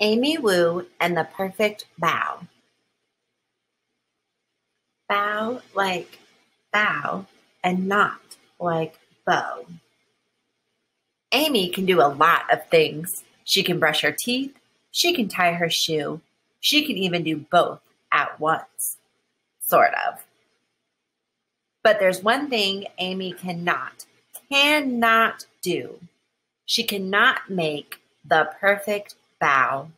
Amy Wu and the Perfect Bao. Bao like bow and not like bow. Amy can do a lot of things. She can brush her teeth, she can tie her shoe, she can even do both at once. Sort of. But there's one thing Amy cannot, cannot do. She cannot make the perfect bao.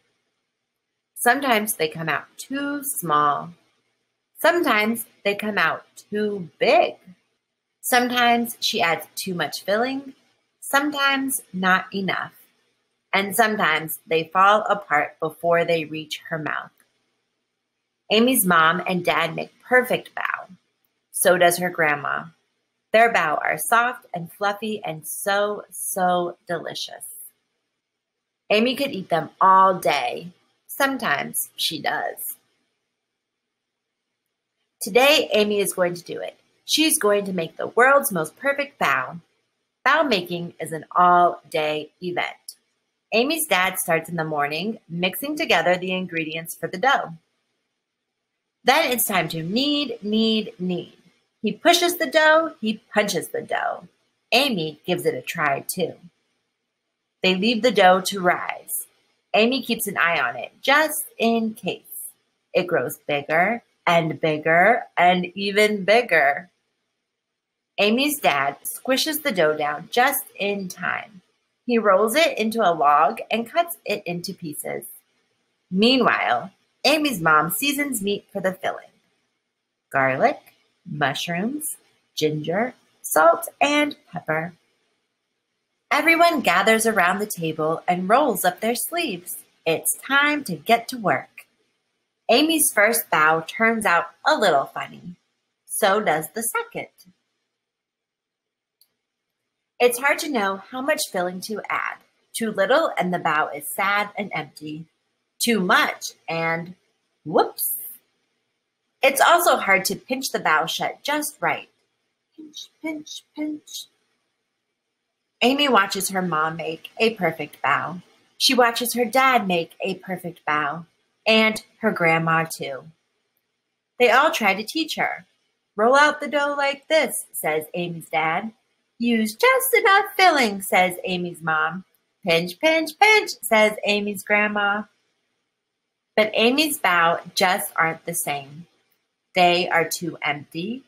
Sometimes they come out too small. Sometimes they come out too big. Sometimes she adds too much filling. Sometimes not enough. And sometimes they fall apart before they reach her mouth. Amy's mom and dad make perfect bao. So does her grandma. Their bao are soft and fluffy and so, so delicious. Amy could eat them all day. Sometimes she does. Today, Amy is going to do it. She's going to make the world's most perfect bao. Bao making is an all day event. Amy's dad starts in the morning mixing together the ingredients for the dough. Then it's time to knead, knead, knead. He pushes the dough, he punches the dough. Amy gives it a try too. They leave the dough to rise. Amy keeps an eye on it just in case. It grows bigger and bigger and even bigger. Amy's dad squishes the dough down just in time. He rolls it into a log and cuts it into pieces. Meanwhile, Amy's mom seasons meat for the filling garlic, mushrooms, ginger, salt, and pepper. Everyone gathers around the table and rolls up their sleeves. It's time to get to work. Amy's first bao turns out a little funny. So does the second. It's hard to know how much filling to add. Too little and the bao is sad and empty. Too much and whoops. It's also hard to pinch the bao shut just right. Pinch, pinch, pinch. Amy watches her mom make a perfect bao. She watches her dad make a perfect bao, and her grandma too. They all try to teach her. Roll out the dough like this, says Amy's dad. Use just enough filling, says Amy's mom. Pinch, pinch, pinch, says Amy's grandma. But Amy's bao just aren't the same. They are too empty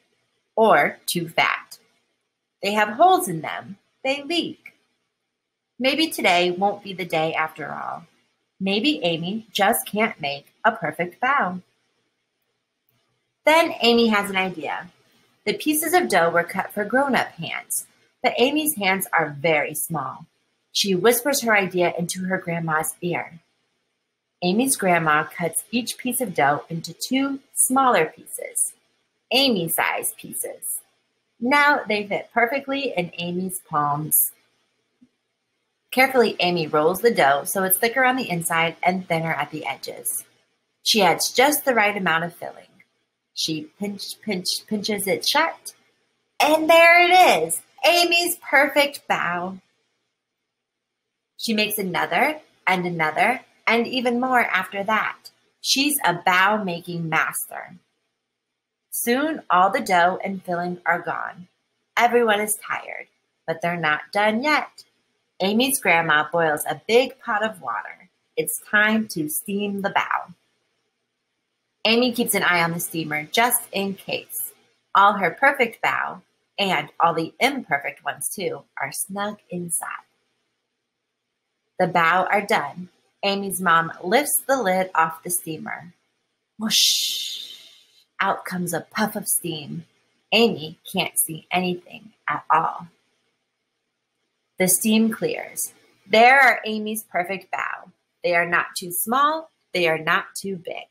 or too fat. They have holes in them they leak. Maybe today won't be the day after all. Maybe Amy just can't make a perfect bao. Then Amy has an idea. The pieces of dough were cut for grown up hands, but Amy's hands are very small. She whispers her idea into her grandma's ear. Amy's grandma cuts each piece of dough into two smaller pieces, Amy size pieces. Now they fit perfectly in Amy's palms. Carefully, Amy rolls the dough so it's thicker on the inside and thinner at the edges. She adds just the right amount of filling. She pinch, pinch, pinches it shut. And there it is, Amy's perfect bao. She makes another and another and even more after that. She's a bao making master. Soon all the dough and filling are gone. Everyone is tired, but they're not done yet. Amy's grandma boils a big pot of water. It's time to steam the bao. Amy keeps an eye on the steamer just in case. All her perfect bao, and all the imperfect ones too, are snug inside. The bao are done. Amy's mom lifts the lid off the steamer. Whoosh! Out comes a puff of steam. Amy can't see anything at all. The steam clears. There are Amy's perfect bao. They are not too small, they are not too big.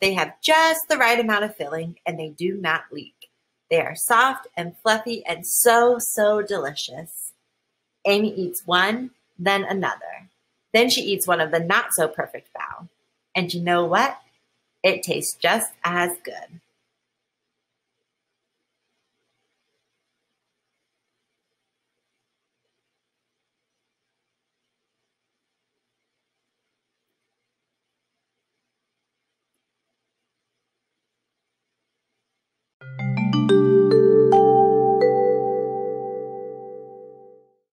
They have just the right amount of filling and they do not leak. They are soft and fluffy and so, so delicious. Amy eats one, then another. Then she eats one of the not so perfect bao. And you know what? It tastes just as good. Bye.